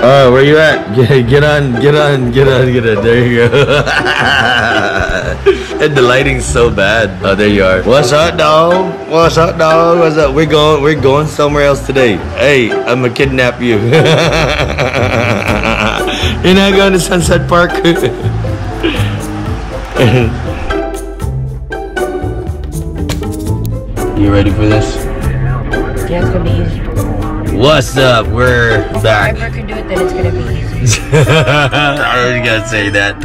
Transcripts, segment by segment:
Oh, where you at? Get, get on, get on, get on, get on. There you go. and the lighting's so bad. Oh, there you are. What's up, dog? What's up, dog? What's up? We're going, we're going somewhere else today. Hey, I'm gonna kidnap you. You're not going to Sunset Park. you ready for this? Yeah, it's gonna be easy. What's up? We're If back. I can do it, then it's gonna be easy. I was gonna say that.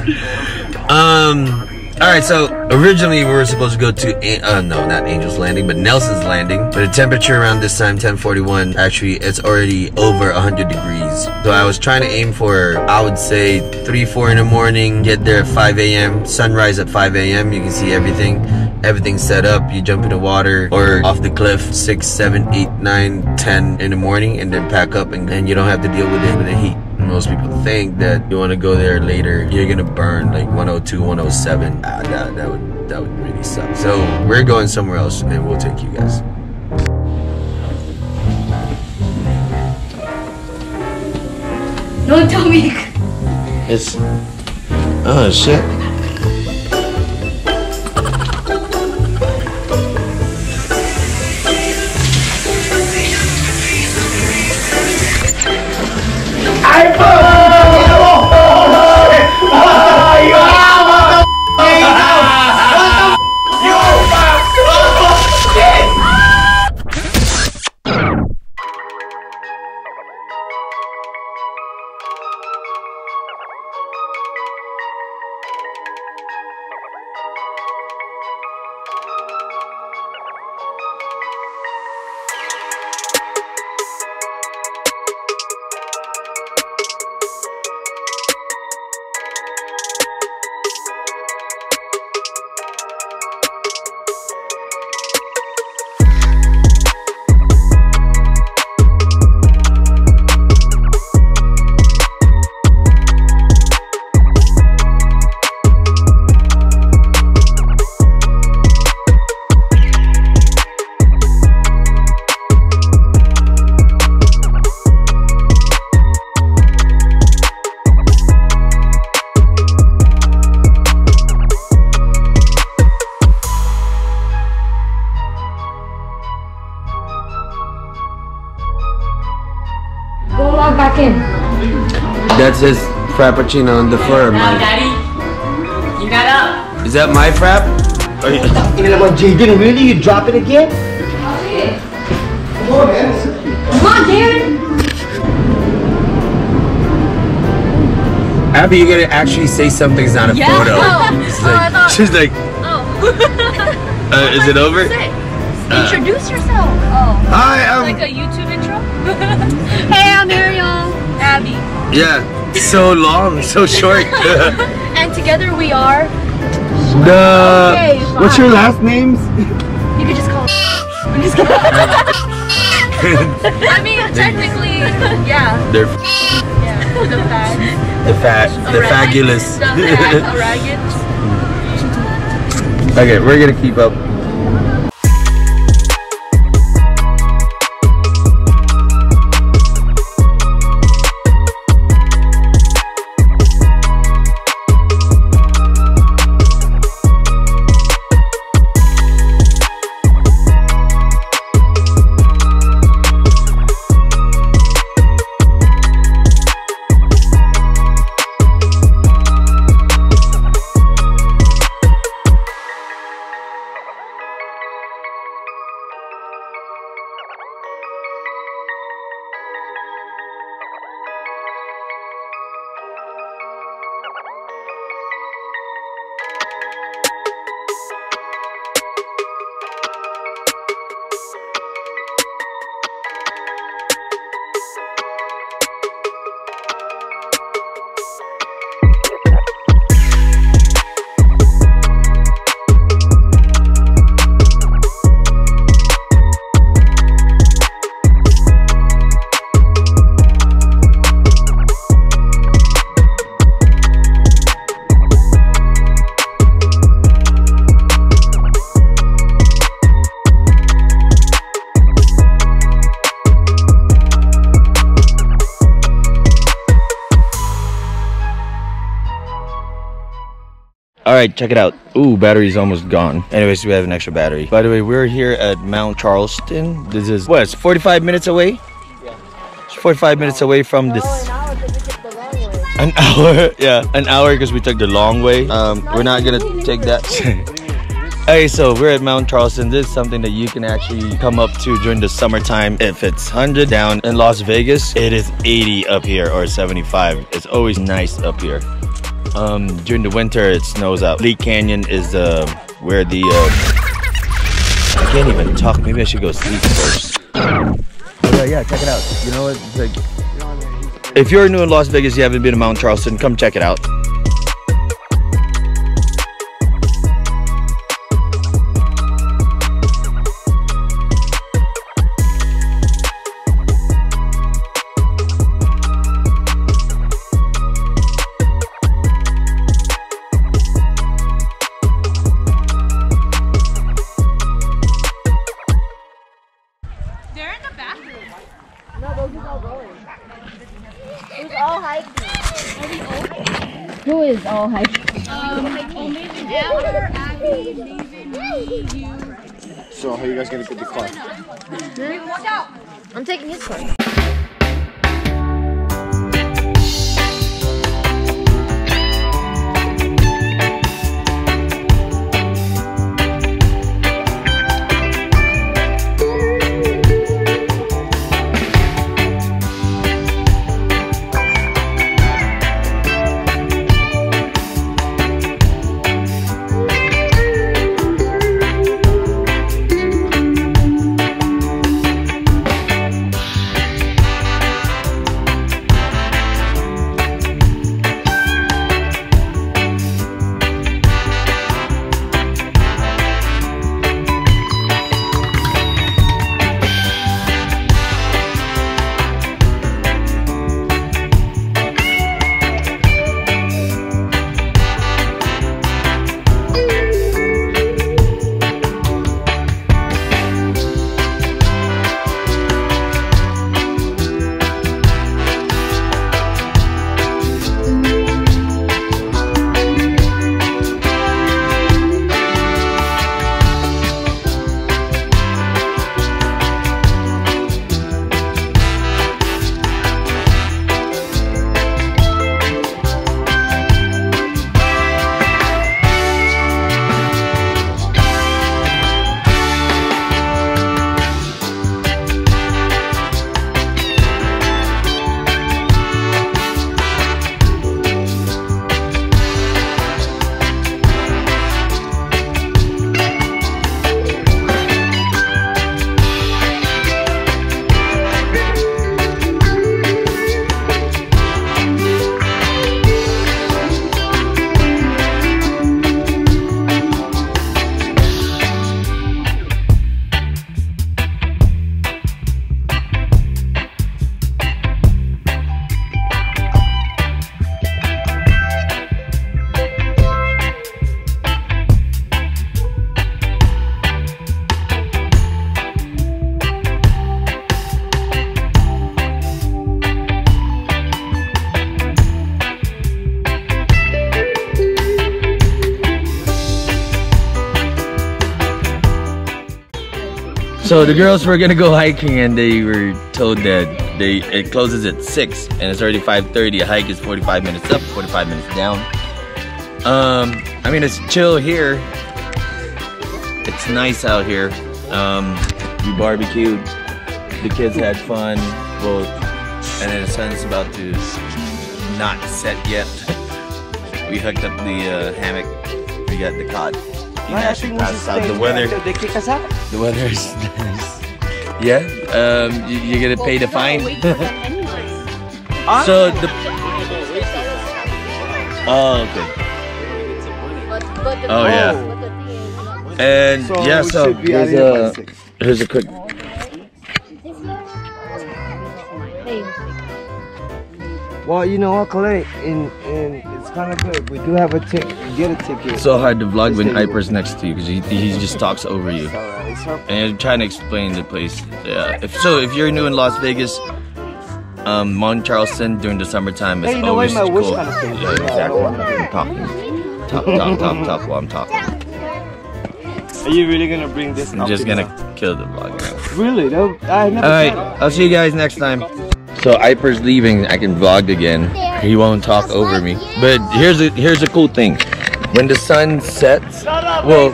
Um. All right. So originally we were supposed to go to uh, no, not Angel's Landing, but Nelson's Landing. But the temperature around this time, 10:41, actually it's already over 100 degrees. So I was trying to aim for, I would say, three, four in the morning. Get there at 5 a.m. Sunrise at 5 a.m. You can see everything. Everything's set up. You jump in the water or off the cliff, six, seven, eight, nine, ten in the morning, and then pack up, and then you don't have to deal with it with the heat. Most people think that you want to go there later, you're gonna burn like 102, 107. Ah, that, that would that would really suck. So we're going somewhere else, and we'll take you guys. Don't tell me. It's oh shit. Back in. That's his frappuccino on the floor. Now, Mine. Daddy, you got up. Is that my frap? Or you- You know Jaden, really? You drop it again? Come on, man. Come on, Darren. Abby, you gotta actually say something's not a Yeah. photo. Oh. She's Oh, like, thought- she's like, Oh. uh, is it over? Introduce yourself. Oh. Hi, um, Like a YouTube intro? hey, I'm Ariel. Abby. yeah, so long, so short. And together we are. the Okay, What's your last names? You could just call. I'm just kidding. I mean, technically, yeah. they're Yeah. The fag. the fat, the fabulous. The fag. Okay, we're gonna keep up. Right, check it out. Ooh, battery's almost gone. Anyways, we have an extra battery. By the way, we're here at Mount Charleston. This is what? It's 45 minutes away. It's 45 minutes away from this. An hour, yeah, an hour because we took the long way. Um, we're not gonna take that. Hey, so we're at Mount Charleston. This is something that you can actually come up to during the summertime. If it's 100 down in Las Vegas, it is 80 up here or 75. It's always nice up here. Um, during the winter, it snows out. Lee Canyon is uh, where the. Uh, I can't even talk. Maybe I should go sleep first. Okay, yeah, check it out. You know what? Like, if you're new in Las Vegas, you haven't been to Mount Charleston, come check it out. Is all hiking? Um, Omen, Amber, Abby, Nathan, you. So how are you guys gonna get the car? Watch out! I'm taking his car. So the girls were gonna go hiking and they were told that they it closes at six and it's already 5:30. A hike is 45 minutes up, 45 minutes down. Um, I mean it's chill here. It's nice out here. Um, we barbecued. The kids had fun. Well, and then the sun's about to not set yet. we hooked up the uh, hammock. We got the cot. You can actually pass out. The weather. They kick us out. The weather is nice. Yeah, um, you, you're gonna pay the fine. so the. Oh, okay. Oh yeah. And So yeah, so should here's a six. here's a quick. Well, you know what, Clay? In in it's kind of good. We do have a ticket. Get a ticket. It's so hard to vlog when Ipher's next to you because he, he just talks over you. And you're trying to explain the place. Yeah. If so, if you're new in Las Vegas, um, Mount Charleston during the summertime is hey, you know, always cool. Kind of yeah, exactly. I'm talking. talk, talk top, top while I'm talking. Are you really gonna bring this? I'm just gonna now? kill the vlog. Really? No, I never. All right, I'll see you guys next time. So Ipher's leaving. I can vlog again. He won't talk over me. But here's a here's a cool thing. When the sun sets, well,